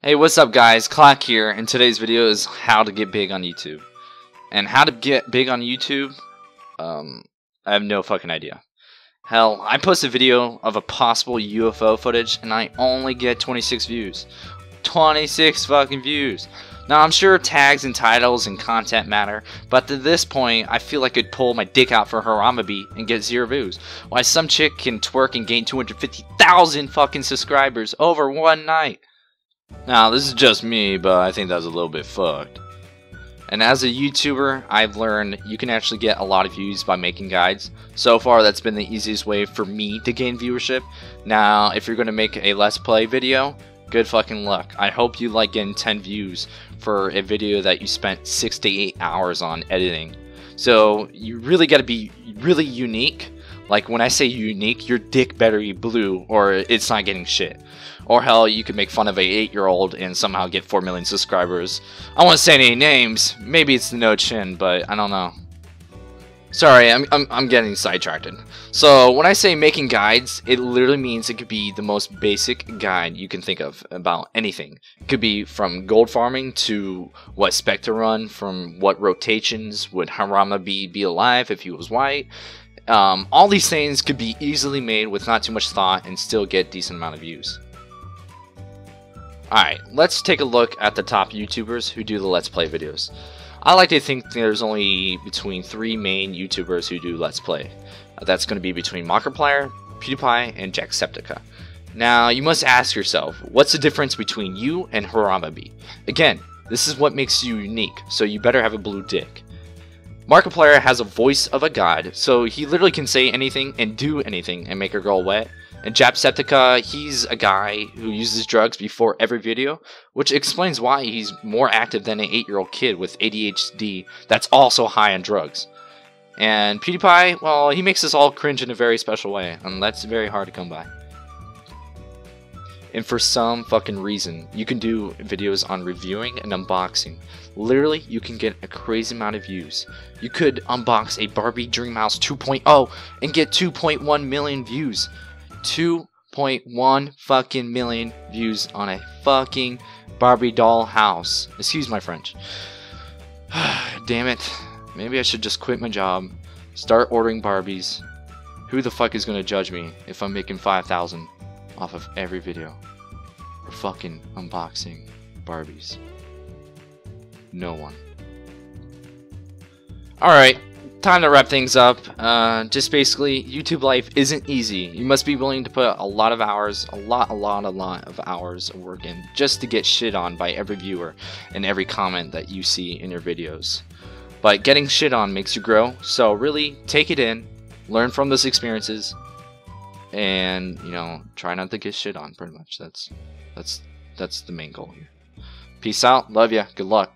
Hey, what's up guys? Claak here, and today's video is how to get big on YouTube. And how to get big on YouTube, um, I have no fucking idea. Hell, I post a video of a possible UFO footage, and I only get 26 views. 26 fucking views! Now, I'm sure tags and titles and content matter, but at this point, I feel like I'd pull my dick out for Harambe and get zero views. Why some chick can twerk and gain 250,000 fucking subscribers over one night. Now, this is just me, but I think that's a little bit fucked. And as a YouTuber, I've learned you can actually get a lot of views by making guides. So far, that's been the easiest way for me to gain viewership. Now, if you're going to make a Let's Play video, good fucking luck. I hope you like getting 10 views for a video that you spent 6 to 8 hours on editing. So, you really got to be really unique. Like, when I say unique, your dick better be blue or it's not getting shit. Or hell, you could make fun of a 8-year-old and somehow get 4 million subscribers. I won't say any names. Maybe it's the no chin, but I don't know. Sorry, I'm, I'm, I'm getting sidetracked. So, when I say making guides, it literally means it could be the most basic guide you can think of about anything. It could be from gold farming to what spec to run, from what rotations would Harambe be alive if he was white. Um, all these things could be easily made with not too much thought and still get decent amount of views. Alright, let's take a look at the top YouTubers who do the Let's Play videos. I like to think there's only between three main YouTubers who do Let's Play. That's going to be between Markiplier, PewDiePie, and Jacksepticeye. Now, you must ask yourself, what's the difference between you and Harambe? Again, this is what makes you unique, so you better have a blue dick. Markiplier has a voice of a god, so he literally can say anything and do anything and make a girl wet. And Jacksepticeye, he's a guy who uses drugs before every video, which explains why he's more active than an 8-year-old kid with ADHD that's also high on drugs. And PewDiePie, well, he makes us all cringe in a very special way, and that's very hard to come by. And for some fucking reason, you can do videos on reviewing and unboxing. Literally, you can get a crazy amount of views. You could unbox a Barbie Dreamhouse 2.0 and get 2.1 million views. 2.1 fucking million views on a fucking Barbie doll house. Excuse my French. Damn it. Maybe I should just quit my job, start ordering Barbies. Who the fuck is gonna judge me if I'm making 5,000 off of every video? For fucking unboxing Barbies. No one. Alright, time to wrap things up. Uh, just basically, YouTube life isn't easy. You must be willing to put a lot of hours, a lot, a lot, a lot of hours of work in just to get shit on by every viewer and every comment that you see in your videos. But getting shit on makes you grow, so really take it in, learn from those experiences, and you know, try not to get shit on. Pretty much, that's that's that's the main goal here. Peace out, love ya, good luck.